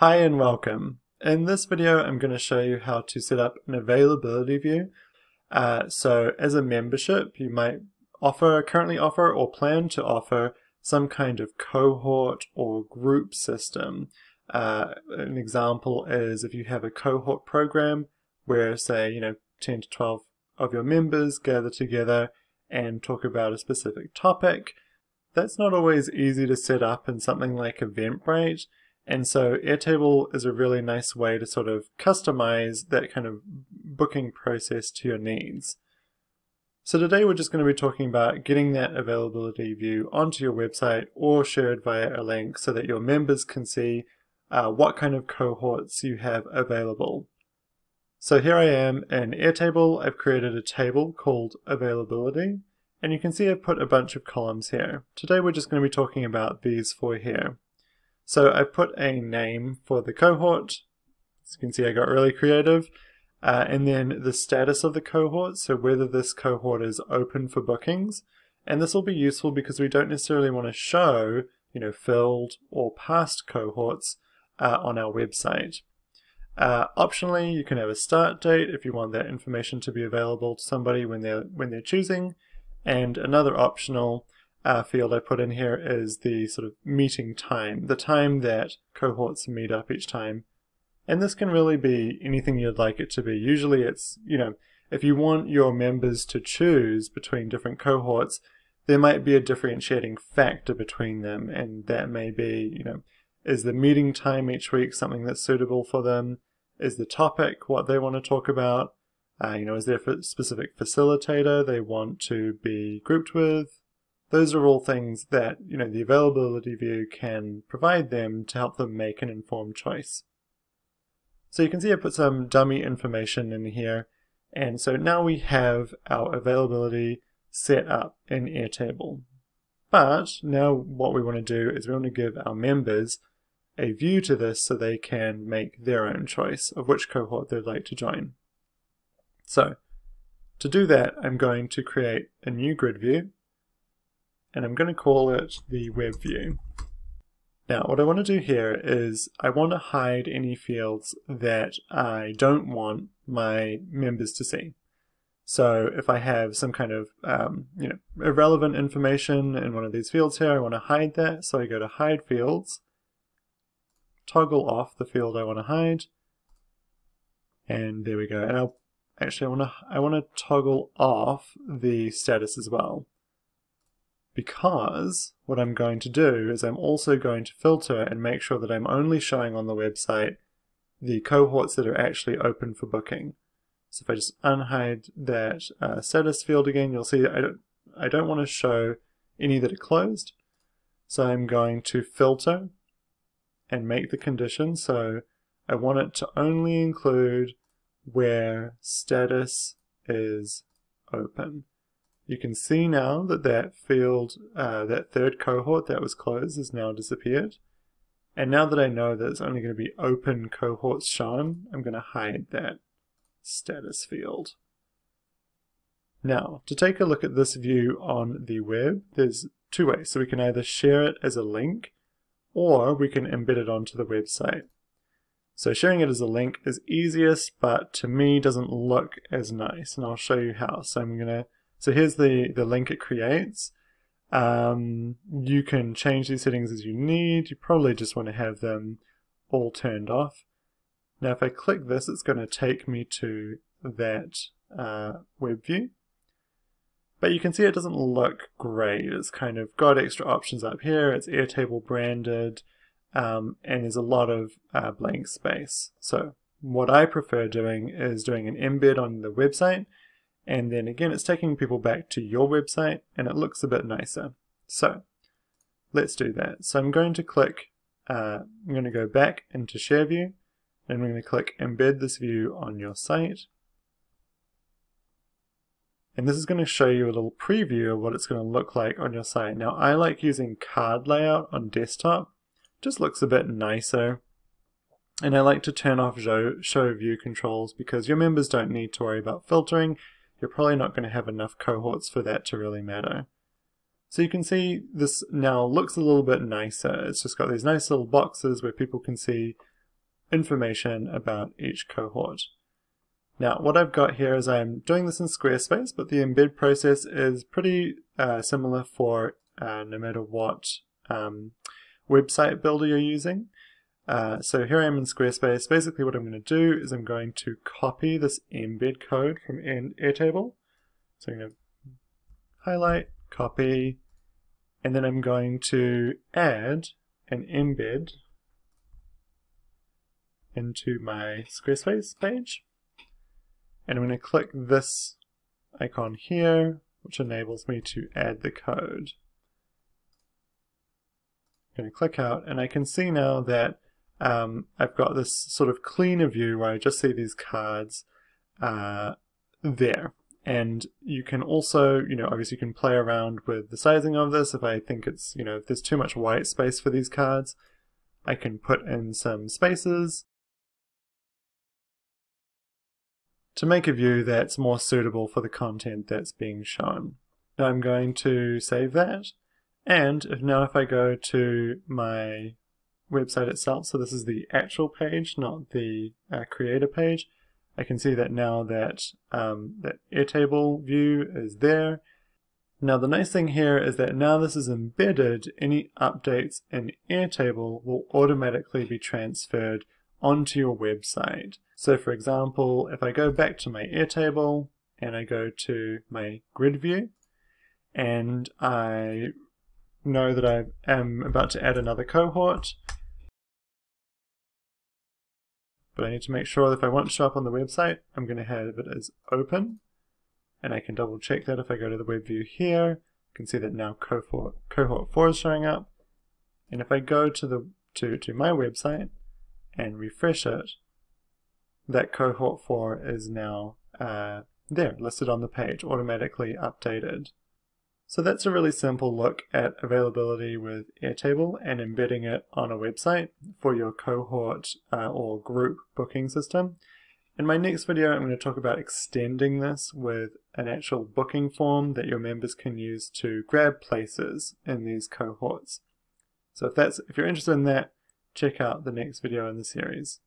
Hi and welcome. In this video I'm going to show you how to set up an availability view. Uh, so as a membership you might offer, currently offer or plan to offer some kind of cohort or group system. Uh, an example is if you have a cohort program where say you know 10 to 12 of your members gather together and talk about a specific topic. That's not always easy to set up in something like Eventbrite and so Airtable is a really nice way to sort of customize that kind of booking process to your needs. So today we're just going to be talking about getting that availability view onto your website or shared via a link so that your members can see uh, what kind of cohorts you have available. So here I am in Airtable. I've created a table called availability and you can see I've put a bunch of columns here. Today we're just going to be talking about these four here. So I put a name for the cohort. As you can see, I got really creative. Uh, and then the status of the cohort, so whether this cohort is open for bookings. And this will be useful because we don't necessarily want to show, you know, filled or past cohorts uh, on our website. Uh, optionally, you can have a start date if you want that information to be available to somebody when they're when they're choosing, and another optional uh, field I put in here is the sort of meeting time, the time that cohorts meet up each time. And this can really be anything you'd like it to be. Usually it's, you know, if you want your members to choose between different cohorts, there might be a differentiating factor between them, and that may be, you know, is the meeting time each week something that's suitable for them? Is the topic what they want to talk about? Uh, you know, is there a specific facilitator they want to be grouped with? Those are all things that, you know, the availability view can provide them to help them make an informed choice. So you can see I put some dummy information in here. And so now we have our availability set up in Airtable. But now what we want to do is we want to give our members a view to this so they can make their own choice of which cohort they'd like to join. So to do that, I'm going to create a new grid view and I'm going to call it the web view. Now what I want to do here is I want to hide any fields that I don't want my members to see. So if I have some kind of um, you know irrelevant information in one of these fields here, I want to hide that. So I go to hide fields, toggle off the field I want to hide, and there we go. And I'll actually I want to I want to toggle off the status as well because what I'm going to do is I'm also going to filter and make sure that I'm only showing on the website the cohorts that are actually open for booking. So if I just unhide that uh, status field again, you'll see I don't, I don't want to show any that are closed. So I'm going to filter and make the condition so I want it to only include where status is open. You can see now that that field, uh, that third cohort that was closed has now disappeared. And now that I know that it's only going to be open cohorts shown, I'm going to hide that status field. Now, to take a look at this view on the web, there's two ways. So we can either share it as a link, or we can embed it onto the website. So sharing it as a link is easiest, but to me doesn't look as nice, and I'll show you how. So I'm going to so here's the, the link it creates. Um, you can change these settings as you need. You probably just want to have them all turned off. Now if I click this, it's going to take me to that uh, web view. But you can see it doesn't look great. It's kind of got extra options up here. It's Airtable branded, um, and there's a lot of uh, blank space. So what I prefer doing is doing an embed on the website and then again, it's taking people back to your website and it looks a bit nicer. So let's do that. So I'm going to click, uh, I'm going to go back into share view and I'm going to click embed this view on your site. And this is going to show you a little preview of what it's going to look like on your site. Now I like using card layout on desktop, just looks a bit nicer. And I like to turn off show, show view controls because your members don't need to worry about filtering you're probably not going to have enough cohorts for that to really matter. So you can see this now looks a little bit nicer. It's just got these nice little boxes where people can see information about each cohort. Now what I've got here is I'm doing this in Squarespace, but the embed process is pretty uh, similar for uh, no matter what um, website builder you're using. Uh, so here I am in Squarespace. Basically what I'm going to do is I'm going to copy this embed code from Airtable. So I'm going to highlight, copy, and then I'm going to add an embed into my Squarespace page. And I'm going to click this icon here, which enables me to add the code. I'm going to click out, and I can see now that um, I've got this sort of cleaner view where I just see these cards uh, there. And you can also, you know, obviously you can play around with the sizing of this. If I think it's, you know, if there's too much white space for these cards, I can put in some spaces to make a view that's more suitable for the content that's being shown. Now I'm going to save that. And if now if I go to my website itself, so this is the actual page, not the uh, creator page, I can see that now that um, that Airtable view is there. Now the nice thing here is that now this is embedded, any updates in Airtable will automatically be transferred onto your website. So for example, if I go back to my Airtable and I go to my grid view and I know that I am about to add another cohort, but I need to make sure that if I want to show up on the website, I'm going to have it as open. And I can double check that if I go to the web view here, you can see that now cohort, cohort 4 is showing up. And if I go to the to, to my website and refresh it, that cohort 4 is now uh, there, listed on the page, automatically updated. So that's a really simple look at availability with Airtable and embedding it on a website for your cohort uh, or group booking system. In my next video, I'm going to talk about extending this with an actual booking form that your members can use to grab places in these cohorts. So if that's if you're interested in that, check out the next video in the series.